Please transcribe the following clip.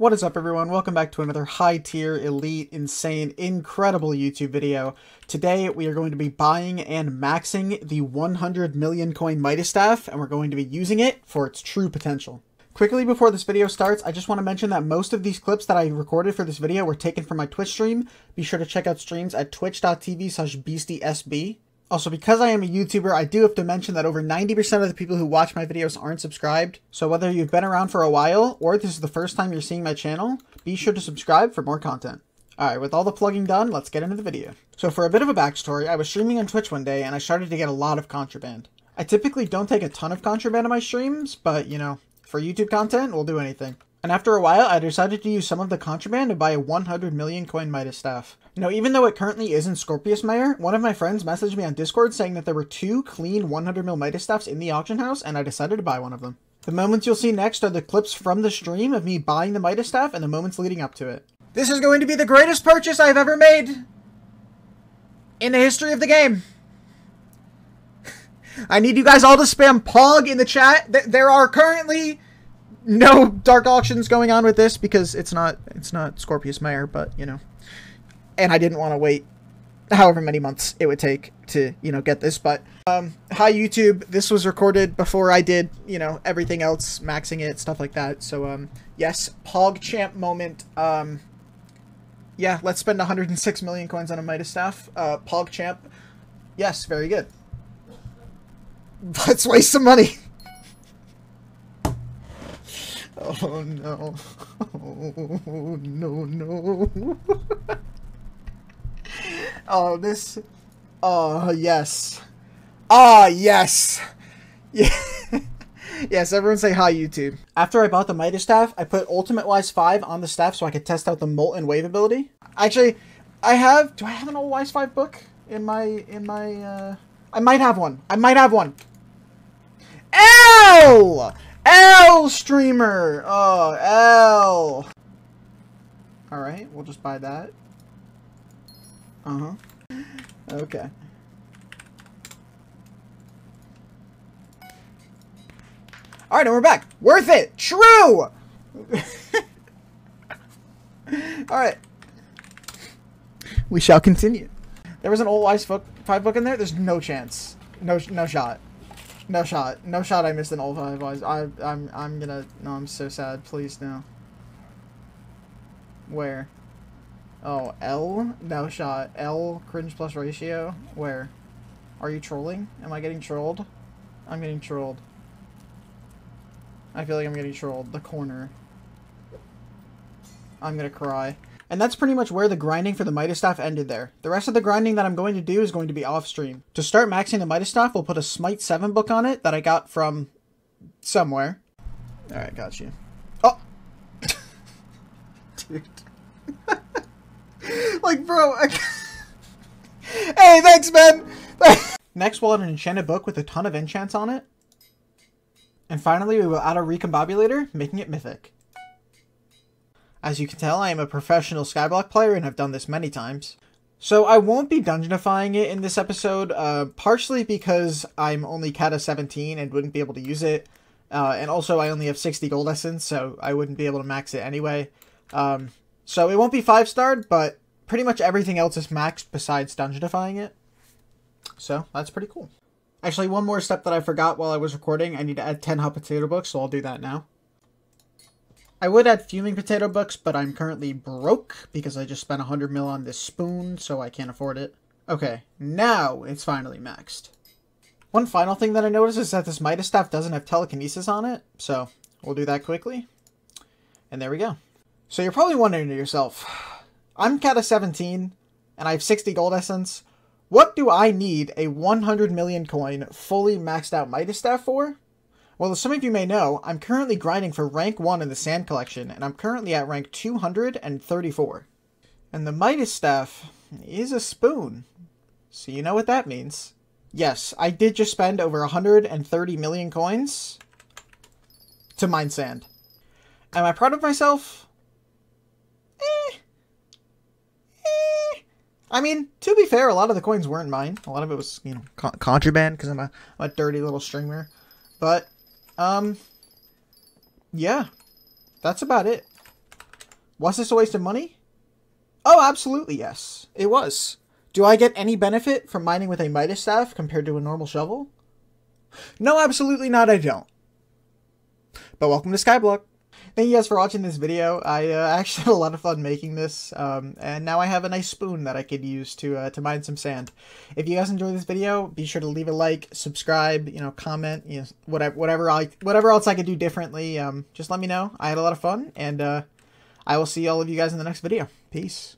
What is up everyone? Welcome back to another high tier, elite, insane, incredible YouTube video. Today we are going to be buying and maxing the 100 million coin Midas Staff and we're going to be using it for its true potential. Quickly before this video starts, I just want to mention that most of these clips that I recorded for this video were taken from my Twitch stream. Be sure to check out streams at twitch.tv slash beastiesb. Also, because I am a YouTuber, I do have to mention that over 90% of the people who watch my videos aren't subscribed. So whether you've been around for a while, or this is the first time you're seeing my channel, be sure to subscribe for more content. Alright, with all the plugging done, let's get into the video. So for a bit of a backstory, I was streaming on Twitch one day and I started to get a lot of contraband. I typically don't take a ton of contraband in my streams, but you know, for YouTube content, we'll do anything. And after a while, I decided to use some of the contraband to buy a 100 million coin Midas staff. Now, even though it currently isn't Scorpius mayor, one of my friends messaged me on Discord saying that there were two clean 100 mil Midas staffs in the auction house, and I decided to buy one of them. The moments you'll see next are the clips from the stream of me buying the Midas staff and the moments leading up to it. This is going to be the greatest purchase I've ever made in the history of the game. I need you guys all to spam POG in the chat. There are currently no dark auctions going on with this because it's not it's not Scorpius mayor, but you know, and I didn't want to wait however many months it would take to you know get this. But um, hi YouTube, this was recorded before I did you know everything else, maxing it, stuff like that. So um, yes, PogChamp moment. Um, yeah, let's spend 106 million coins on a Midas staff. Uh, PogChamp, yes, very good. Let's waste some money. Oh no. Oh no no. oh this Oh yes. Ah oh, yes. Yeah. yes, everyone say hi YouTube. After I bought the Midas staff, I put Ultimate Wise 5 on the staff so I could test out the Molten Wave ability. Actually, I have do I have an old Wise 5 book in my in my uh I might have one. I might have one. L L streamer. Oh, L. All right, we'll just buy that. Uh-huh. Okay. All right, and we're back. Worth it. True. All right. We shall continue. There was an old Wise five book in there. There's no chance. No, no shot. No shot. No shot I missed an old five eyes. I I'm I'm gonna no I'm so sad. Please no. Where? Oh, L? No shot. L cringe plus ratio? Where? Are you trolling? Am I getting trolled? I'm getting trolled. I feel like I'm getting trolled. The corner. I'm gonna cry. And that's pretty much where the grinding for the Midas Staff ended there. The rest of the grinding that I'm going to do is going to be off stream. To start maxing the Midas Staff, we'll put a Smite 7 book on it that I got from somewhere. Alright, got you. Oh! Dude. like, bro, I... Hey, thanks, man! Next, we'll add an enchanted book with a ton of enchants on it. And finally, we will add a recombobulator, making it mythic. As you can tell, I am a professional Skyblock player and have done this many times. So I won't be dungeonifying it in this episode, uh, partially because I'm only Cata 17 and wouldn't be able to use it. Uh, and also I only have 60 gold essence, so I wouldn't be able to max it anyway. Um, so it won't be 5-starred, but pretty much everything else is maxed besides dungeonifying it. So that's pretty cool. Actually, one more step that I forgot while I was recording. I need to add 10 hot potato books, so I'll do that now. I would add fuming potato books, but I'm currently broke because I just spent 100 mil on this spoon, so I can't afford it. Okay, now it's finally maxed. One final thing that I noticed is that this Midas staff doesn't have telekinesis on it, so we'll do that quickly. And there we go. So you're probably wondering to yourself, I'm Cata 17, and I have 60 gold essence. What do I need a 100 million coin fully maxed out Midas staff for? Well, as some of you may know, I'm currently grinding for rank 1 in the Sand Collection, and I'm currently at rank 234. And the Midas Staff is a spoon, so you know what that means. Yes, I did just spend over 130 million coins to mine sand. Am I proud of myself? Eh. Eh. I mean, to be fair, a lot of the coins weren't mine. A lot of it was, you know, con contraband because I'm a, a dirty little streamer. But um, yeah, that's about it. Was this a waste of money? Oh, absolutely yes. It was. Do I get any benefit from mining with a Midas staff compared to a normal shovel? No, absolutely not, I don't. But welcome to Skyblock. Thank you guys for watching this video. I uh, actually had a lot of fun making this, um, and now I have a nice spoon that I could use to uh, to mine some sand. If you guys enjoyed this video, be sure to leave a like, subscribe, you know, comment, you know, whatever whatever I whatever else I could do differently. Um, just let me know. I had a lot of fun, and uh, I will see all of you guys in the next video. Peace.